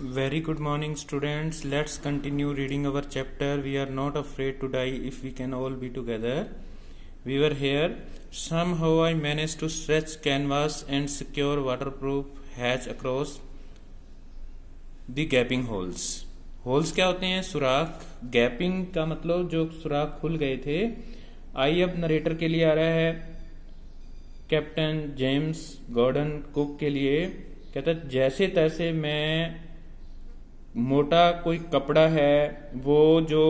Very good morning, students. Let's continue reading our chapter. We are not afraid to die if we can all be together. We were here. Somehow I managed to stretch canvas and secure waterproof hatch across the gaping holes. Holes क्या होते हैं सुराख gapping का मतलब जो सुराख खुल गए थे आई अब नरेटर के लिए आ रहा है कैप्टन जेम्स गॉर्डन कुक के लिए कहता जैसे तैसे मैं मोटा कोई कपड़ा है, वो जो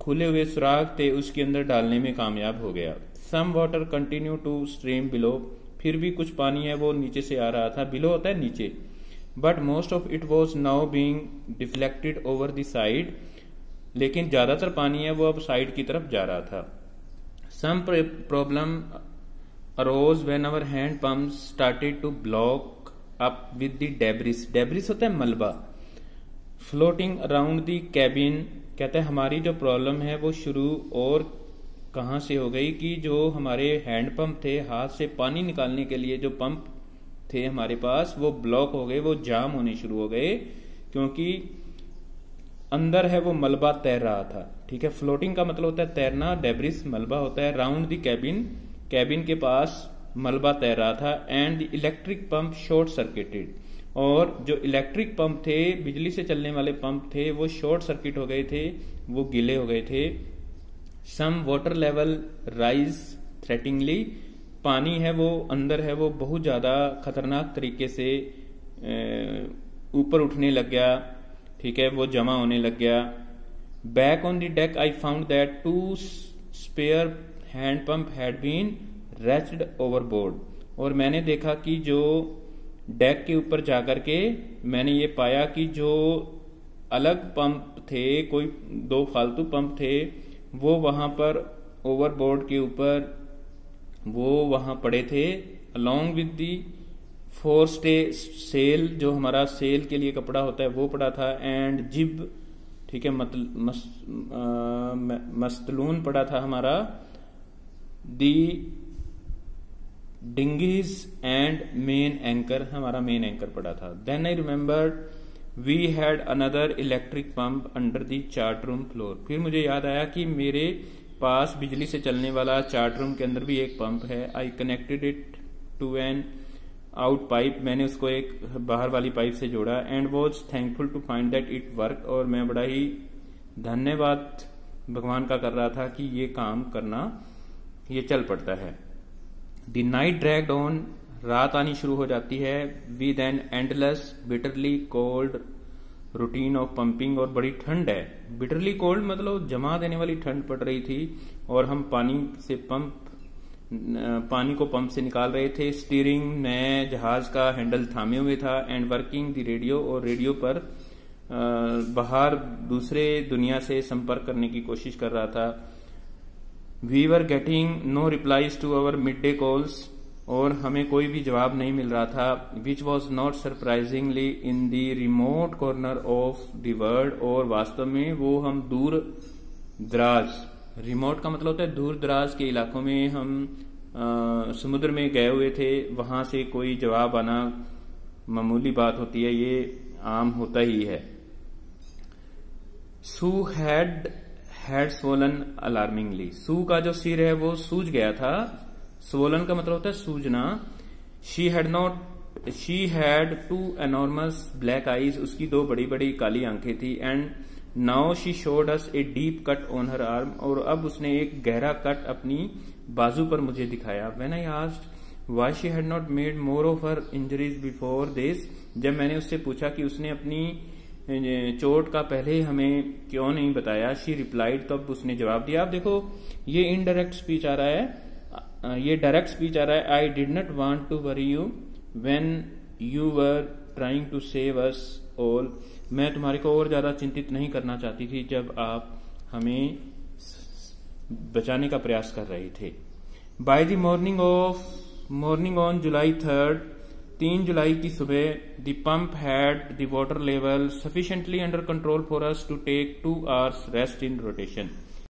खुले हुए सुराख थे, उसके अंदर डालने में कामयाब हो गया। Some water continue to stream below फिर भी कुछ पानी है, वो नीचे से आ रहा था। बिलो होता है नीचे। But most of it was now being deflected over the side लेकिन ज़्यादातर पानी है, वो अब साइड की तरफ़ जा रहा था। Some problem arose when our hand pump started to block up with the debris debris होता है मलबा। फ्लोटिंग अराउंड दी कैबिन कहते हैं, हमारी जो प्रॉब्लम है वो शुरू और कहा से हो गई कि जो हमारे हैंड पंप थे, हाथ से पानी निकालने के लिए जो पंप थे हमारे पास, वो ब्लॉक हो गए, वो जाम होने शुरू हो गए, क्योंकि अंदर है वो मलबा तैर रहा था, ठीक है? फ्लोटिंग का मतलब होता है तैरना डेब्रिस मलबा होता है राउंड दी कैबिन कैबिन के पास मलबा तैर रहा था and the electric pump short circuited और जो इलेक्ट्रिक पंप थे, बिजली से चलने वाले पंप थे, वो शॉर्ट सर्किट हो गए थे, वो गीले हो गए थे। Some water level rise threateningly पानी है वो, अंदर है वो बहुत ज़्यादा खतरनाक तरीके से ऊपर उठने लग गया, ठीक है, वो जमा होने लग गया। Back on the deck I found that two spare hand pump had been washed overboard और मैंने देखा कि जो डेक के ऊपर जाकर के मैंने ये पाया कि जो अलग पंप थे कोई दो फालतू पंप थे वो वहाँ पर ओवरबोर्ड के ऊपर वो वहाँ पड़े थे along with the four stay sail जो हमारा सेल के लिए कपड़ा होता है वो पड़ा था एंड जिब ठीक है मत, मस, आ, मस्तलून पड़ा था हमारा the dinghies and main anchor, हमारा मेन एंकर पड़ा था। Then I remember we had another electric pump under the chart room floor फिर मुझे याद आया कि मेरे पास बिजली से चलने वाला चार्ट रूम के अंदर भी एक पंप है। I connected it to an out pipe मैंने उसको एक बाहर वाली पाइप से जोड़ा and was thankful to find that it work और मैं बड़ा ही धन्यवाद भगवान का कर रहा था कि ये काम करना, ये चल पड़ता है। द नाइट ड्रैग्ड ऑन रात आनी शुरू हो जाती है। With an endless bitterly cold routine of pumping और बड़ी ठंड है। बिटरली कोल्ड मतलब जमा देने वाली ठंड पड़ रही थी और हम पानी से पंप पानी को पंप से निकाल रहे थे। स्टीयरिंग में जहाज़ का हैंडल थामे हुए था एंड वर्किंग द रेडियो और रेडियो पर बाहर दूसरे दुनिया से संपर्क करने की कोशिश कर रहा था। We were getting no replies to our midday calls और हमें कोई भी जवाब नहीं मिल रहा था which was not surprisingly in the remote corner of the world और वास्तव में वो हम दूर दराज रिमोट का मतलब होता है दूर दराज के इलाकों में हम आ, समुद्र में गए हुए थे वहाँ से कोई जवाब आना मामूली बात होती है ये आम होता ही है। Sue had head swollen alarmingly Sue का जो सिर है वो सूज गया था। स्वोलन का मतलब होता है सूजना। She had not she had two enormous black eyes उसकी दो बड़ी बड़ी काली आँखें थी and now she showed us a deep cut on her arm और अब उसने एक गहरा कट अपनी बाजू पर मुझे दिखाया। When I asked why she had not made more of her injuries before this जब मैंने उससे पूछा कि उसने अपनी चोट का पहले हमें क्यों नहीं बताया? शी रिप्लाइड तब उसने जवाब दिया, आप देखो, ये इनडायरेक्ट स्पीच आ रहा है। ये डायरेक्ट स्पीच आ रहा है। I did not want to worry you when you were trying to save us all मैं तुम्हारे को और ज़्यादा चिंतित नहीं करना चाहती थी जब आप हमें बचाने का प्रयास कर रहे थे। By the morning of morning on July third तीन जुलाई की सुबह the pump had the water level sufficiently under control for us to take two hours rest in rotation